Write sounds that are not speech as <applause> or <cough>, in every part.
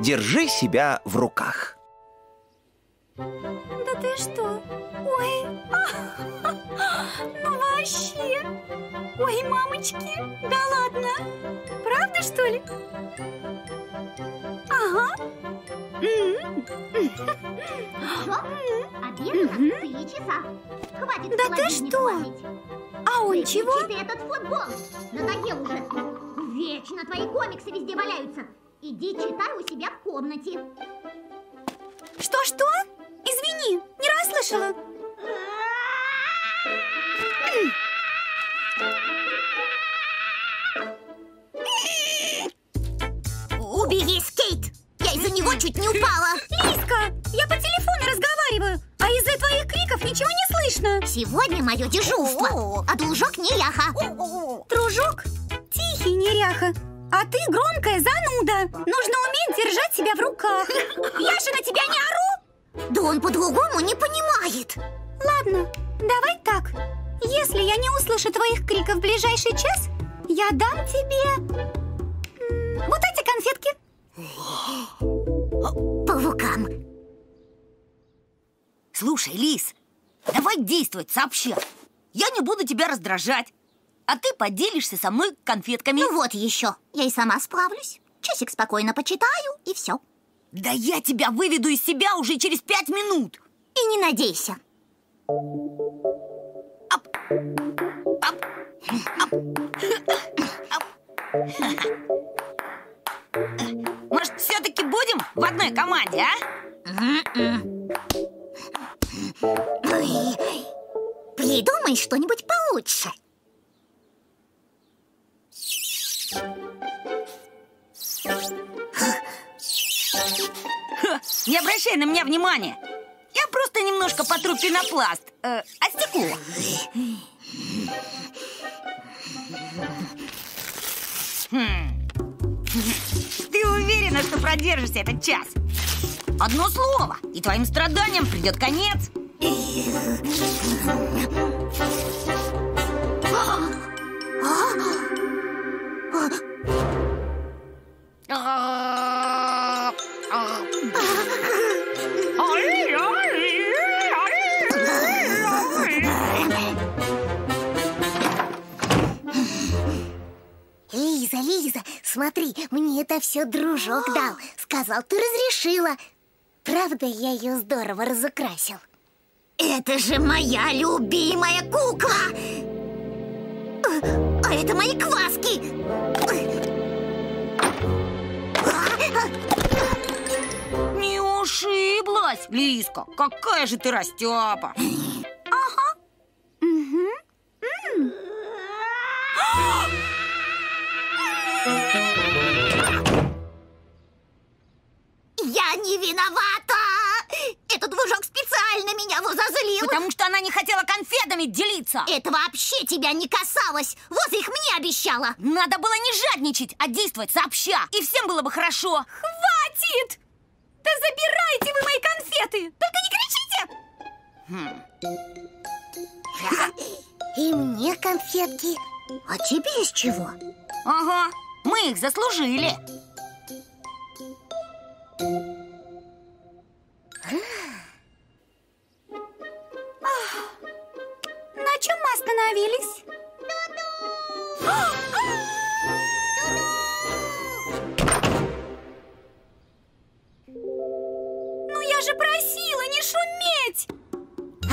Держи себя в руках. Да ты что? Ой, <laughs> ну вообще. Ой, мамочки, да ладно. Правда, что ли? Ага. Обед на три часа. Хватит Да ты что? А он чего? Ты этот футбол. Надоел уже. Вечно твои комиксы везде валяются. Иди читай у себя в комнате. Что-что? Извини, не расслышала. Убери скейт! Я из-за него чуть не упала. Лиска, я по телефону разговариваю, а из-за твоих криков ничего не слышно. Сегодня мое дежурство, а дружок неряха. Дружок, тихий неряха, а ты громкая зануда. Нужно уметь держать себя в руках. Я же на тебя не ору. Да он по-другому не понимает. Ладно, давай так. Если я не услышу твоих криков в ближайший час, я дам тебе вот эти конфетки. <gasps> По рукам. Слушай, Лис, давай действовать сообща. Я не буду тебя раздражать. А ты поделишься со мной конфетками. Ну вот еще. Я и сама справлюсь. Часик спокойно почитаю, и все. Да я тебя выведу из себя уже через пять минут. И не надейся. Может, все-таки будем в одной команде, а? Придумай что-нибудь получше. Не обращай на меня внимания. Я просто немножко потру пенопласт. Э. Ты уверена, что продержишься этот час? Одно слово, и твоим страданиям придет конец. Смотри, мне это все дружок дал. <gasps> Сказал, ты разрешила. Правда, я ее здорово разукрасил. Это же моя любимая кукла! А это мои кваски! Не ушиблась, Лиска. Какая же ты растяпа. Виновата! Этот двужок специально меня разозлил! Потому что она не хотела конфетами делиться. Это вообще тебя не касалось! Вот их мне обещала! Надо было не жадничать, а действовать сообща. И всем было бы хорошо. Хватит! Да забирайте вы мои конфеты! Только не кричите! И мне конфетки. А тебе с чего? Ага, мы их заслужили. На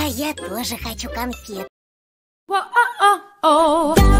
А я тоже хочу конфет. Whoa, oh, oh, oh.